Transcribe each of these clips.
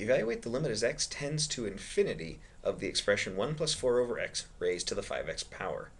Evaluate the limit as x tends to infinity of the expression 1 plus 4 over x raised to the 5x power.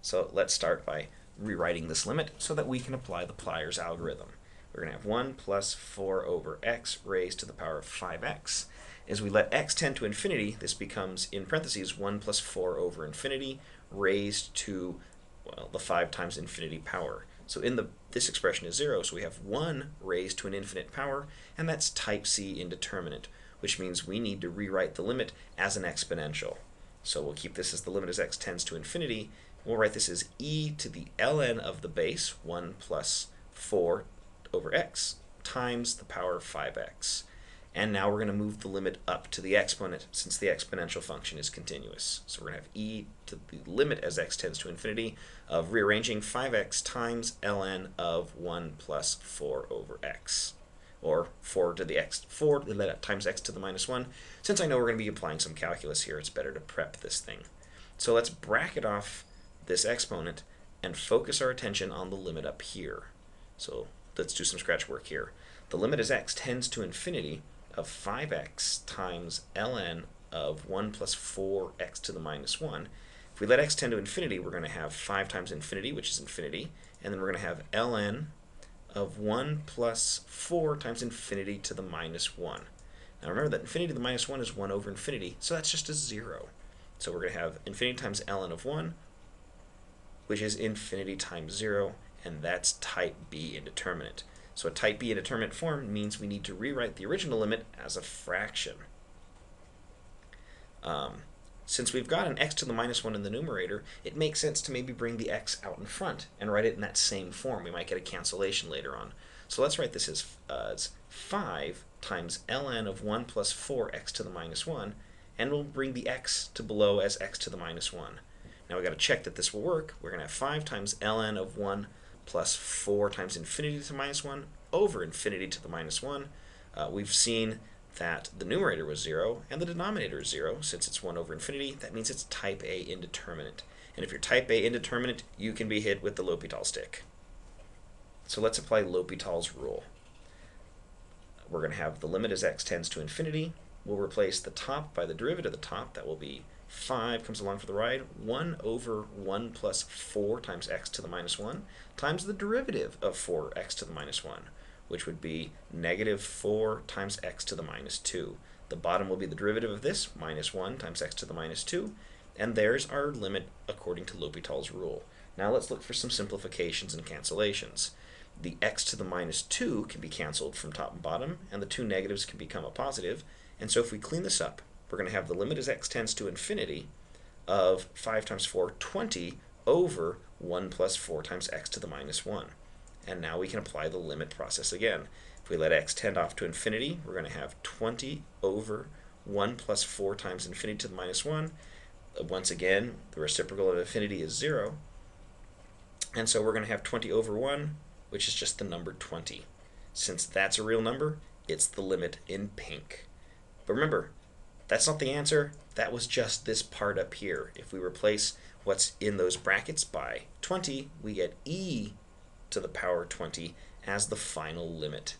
So let's start by rewriting this limit so that we can apply the Pliers algorithm. We're going to have 1 plus 4 over x raised to the power of 5x. As we let x tend to infinity, this becomes, in parentheses, 1 plus 4 over infinity raised to, well, the 5 times infinity power. So in the this expression is 0, so we have 1 raised to an infinite power, and that's type C indeterminate which means we need to rewrite the limit as an exponential. So we'll keep this as the limit as x tends to infinity. We'll write this as e to the ln of the base, 1 plus 4 over x, times the power of 5x. And now we're going to move the limit up to the exponent since the exponential function is continuous. So we're going to have e to the limit as x tends to infinity of rearranging 5x times ln of 1 plus 4 over x or 4 to the x 4 times x to the minus 1. Since I know we're going to be applying some calculus here, it's better to prep this thing. So let's bracket off this exponent and focus our attention on the limit up here. So let's do some scratch work here. The limit as x tends to infinity of 5x times ln of 1 plus 4x to the minus 1. If we let x tend to infinity, we're going to have 5 times infinity, which is infinity, and then we're going to have ln of 1 plus 4 times infinity to the minus 1. Now remember that infinity to the minus 1 is 1 over infinity, so that's just a 0. So we're going to have infinity times ln of 1, which is infinity times 0, and that's type B indeterminate. So a type B indeterminate form means we need to rewrite the original limit as a fraction. Um, since we've got an x to the minus 1 in the numerator, it makes sense to maybe bring the x out in front and write it in that same form. We might get a cancellation later on. So let's write this as, uh, as 5 times ln of 1 plus 4x to the minus 1, and we'll bring the x to below as x to the minus 1. Now we've got to check that this will work. We're going to have 5 times ln of 1 plus 4 times infinity to the minus 1 over infinity to the minus 1. Uh, we've seen that the numerator was 0 and the denominator is 0. Since it's 1 over infinity, that means it's type A indeterminate. And if you're type A indeterminate, you can be hit with the L'Hopital stick. So let's apply L'Hopital's rule. We're going to have the limit as x tends to infinity. We'll replace the top by the derivative of the top. That will be 5 comes along for the ride. 1 over 1 plus 4 times x to the minus 1 times the derivative of 4x to the minus 1 which would be negative 4 times x to the minus 2. The bottom will be the derivative of this, minus 1 times x to the minus 2, and there's our limit according to L'Hopital's rule. Now let's look for some simplifications and cancellations. The x to the minus 2 can be canceled from top and bottom, and the two negatives can become a positive. and so if we clean this up, we're going to have the limit as x tends to infinity of 5 times 4, 20 over 1 plus 4 times x to the minus 1 and now we can apply the limit process again. If we let x tend off to infinity, we're going to have 20 over 1 plus 4 times infinity to the minus 1. Uh, once again, the reciprocal of infinity is 0. And so we're going to have 20 over 1, which is just the number 20. Since that's a real number, it's the limit in pink. But remember, that's not the answer. That was just this part up here. If we replace what's in those brackets by 20, we get e to the power 20 as the final limit.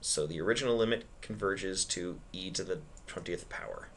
So the original limit converges to e to the 20th power.